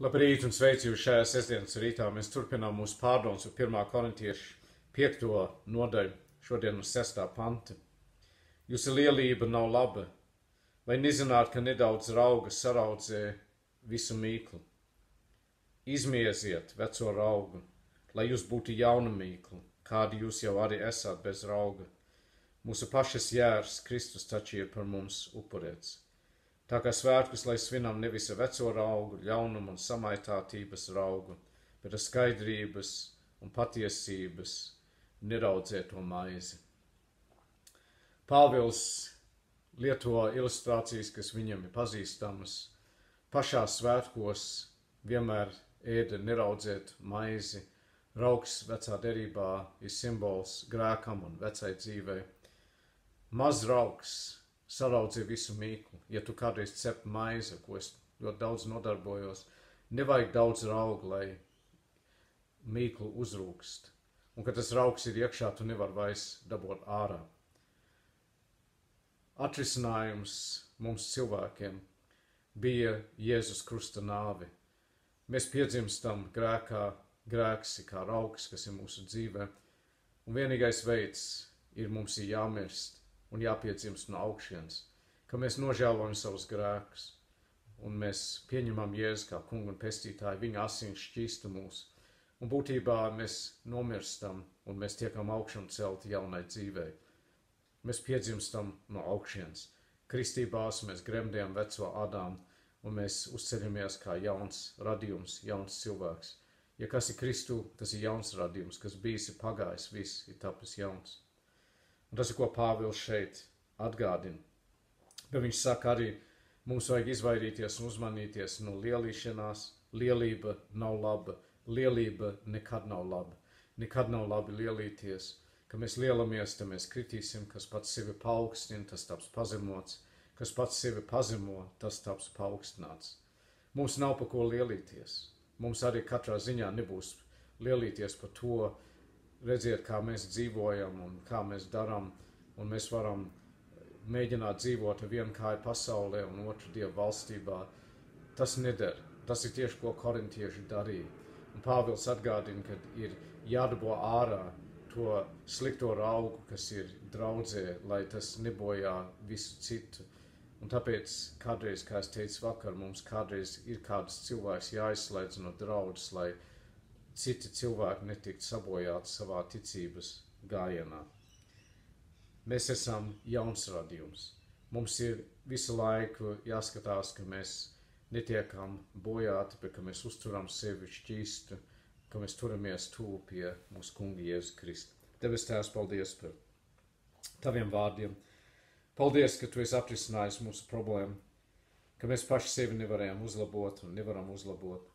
Labrīt un sveicu jūs šajā sestdienas rītā. Mēs turpinām mūsu pārdomas ar 1. korintiešu 5. nodaļu, šodien uz 6. panta. Jūsu lielība nav laba, vai nezināt, ka nedaudz rauga saraudzē visu mīklu? Izmieziet veco raugu, lai jūs būtu jauna mīkla, kādi jūs jau arī esat bez rauga. Mūsu pašas jērs Kristus taču ir par mums upurēts. Tā kā svētkus, lai svinam nevis ar veco raugu, ļaunumu un samaitātības raugu, bet ar skaidrības un patiesības neraudzēto maizi. Pāvils lieto ilustrācijas, kas viņam ir pazīstamas. Pašā svētkos vienmēr ēda neraudzēt maizi. Rauks vecā derībā ir simbols grēkam un vecai dzīvei. Maz rauks saraudzē visu mīklu. Ja tu kādreiz cep maizi, ko es ļoti daudz nodarbojos, nevajag daudz raugu, lai mīklu uzrūkst. Un, kad tas raugs ir iekšā, tu nevar vairs dabūt ārā. Atrisinājums mums cilvēkiem bija Jēzus krusta nāve. Mēs piedzimstam grēkā, grēks ir kā raugs, kas ir mūsu dzīvē, un vienīgais veids ir mums ir jāmirst un jāpiedzimst no augšienes, ka mēs nožēlojam savus grēkus un mēs pieņemam Jēzu kā kungu un pestītāju, viņa asins šķīsta mūs. Un būtībā mēs nomirstam un mēs tiekam augšām celti jaunai dzīvei. Mēs piedzimstam no augšienes. Kristībās mēs gremdējam veco Ādāmu un mēs uzceļamies kā jauns radījums, jauns cilvēks. Ja kas ir Kristu, tas ir jauns radījums, kas bijis ir pagājis, viss ir tapis jauns. Un tas ir, ko Pāvils šeit atgādina. Bet viņš saka arī, mums vajag izvairīties un uzmanīties no lielīšanās. Lielība nav laba, lielība nekad nav laba. Nekad nav labi lielīties, ka mēs lielamies, tad mēs kritīsim, kas pats sevi paaugstina, tas taps pazemots, kas pats sevi pazemo, tas taps paaugstināts. Mums nav pa ko lielīties. Mums arī katrā ziņā nebūs lielīties par to, redziet, kā mēs dzīvojam un kā mēs darām, un mēs varam mēģināt dzīvot ar vienu kāju pasaulē un otru dievu valstībā. Tas neder. Tas ir tieši, ko korintieši darīja. Un Pāvils atgādina, ka ir jādabo ārā to slikto augu, kas ir draudzē, lai tas nebojā visu citu. Un tāpēc kādreiz, kā es teicu vakar, mums kādreiz ir kāds cilvēks jāizslēdz no draudzes, lai citi cilvēki netikt sabojāti savā ticības gājienā. Mēs esam jauns radījums. Mums ir visu laiku jāskatās, ka mēs netiekam bojāti, bet ka mēs uzturam sevi šķīstu, ka mēs turamies tuvu pie mūsu kunga Jēzus Kristu. Tevis tēvs, paldies par taviem vārdiem. Paldies, ka tu esi atrisinājis mūsu problēmu, ka mēs paši sevi nevarējām uzlabot un nevaram uzlabot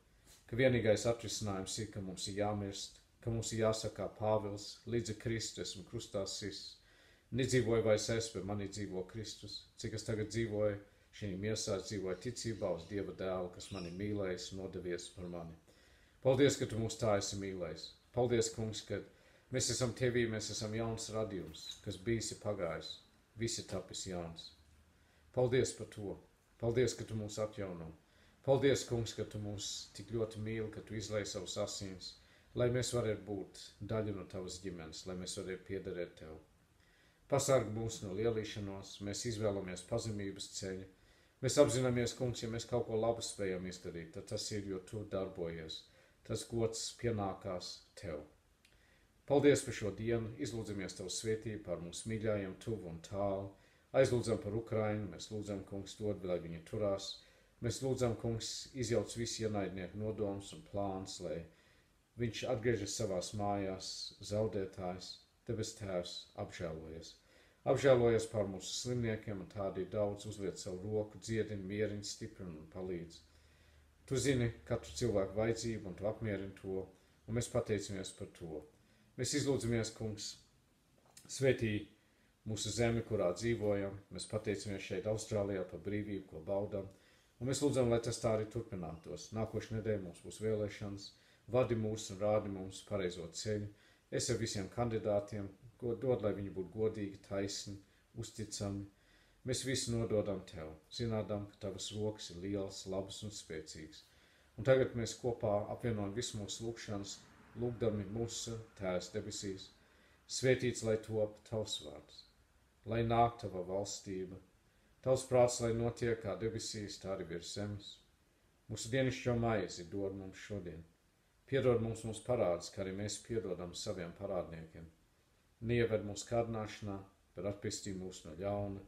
ka vienīgais atrisinājums ir, ka mums ir jāmirst, ka mums ir jāsaka Pāvils, līdz Kristus esmu krustā sis. Nedzīvoju vairs es, bet manī dzīvo Kristus. Cik es tagad dzīvoju, šī miesā dzīvoju ticībā uz Dieva dēlu, kas mani mīlējis un nodevies par mani. Paldies, ka tu mūs tā esi mīlējis. Paldies, kungs, ka mēs esam tevī, mēs esam jauns radījums, kas bijis ir pagājis, visi tapis jauns. Paldies par to. Paldies, ka tu mūs atjauno. Paldies, kungs, ka tu mūs tik ļoti mīli, ka tu izlai savus asins, lai mēs varētu būt daļa no tavas ģimenes, lai mēs varētu piederēt tev. Pasarg mūs no lielīšanos, mēs izvēlamies pazemības ceļu. Mēs apzināmies, kungs, ja mēs kaut ko labu spējam izdarīt, tad tas ir, jo tu darbojies. Tas gods pienākās tev. Paldies par šo dienu, izlūdzamies Tavu svētību par mums mīļājiem, tuvu un tālu. Aizlūdzam par Ukrainu, mēs lūdzam, kungs, dod, lai viņi turās Mēs lūdzam, kungs, izjauc visu ienaidnieku nodomus un plāns, lai viņš atgriežas savās mājās, zaudētājs, debes tēvs, apžēlojies. Apžēlojies par mūsu slimniekiem, un tādi ir daudz, uzliet savu roku, dziedini, mierini, stiprini un palīdzi. Tu zini katru cilvēku vajadzību, un tu apmierini to, un mēs pateicamies par to. Mēs izlūdzamies, kungs, svētī mūsu zemi, kurā dzīvojam. Mēs pateicamies šeit, Austrālijā, par brīvību, ko baudām. Un mēs lūdzam, lai tas tā arī turpinātos. Nākošais nedēļa mums būs vēlēšanas, vadi mūs un rādi mums pareizo ceļu. Es ar visiem kandidātiem dod, lai viņi būtu godīgi, taisni, uzticami. Mēs visi nododam tev, zinādam, ka tavas rokas ir lielas, labas un spēcīgas. Un tagad mēs kopā apvienojam visu mūsu lūgšanas, lūgdami mūsu Tēvs debesīs. Svētīts lai top tavs vārds, lai nāk tava valstība, tavs prāts, lai notiek kā debesīs, tā arī virs zemes. Mūsu dienascho maizi dod mums šodien. Piedod mums mūsu parādus, kā arī mēs piedodam saviem parādniekiem. Nieved mūsu kārdināšanā, bet atpestī mūs no ļauna,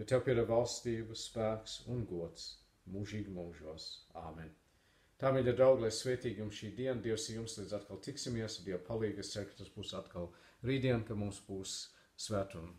jo tev pieder valstība, spēks un gods mūžīgi mūžos. Āmen! Tā, mīļie draugi, lai svētīgi jums šī diena, Dievs jums līdz atkal tiksimies, Dieva palīgas ceru, ka tas būs atkal rītdien, ka mums būs svētumi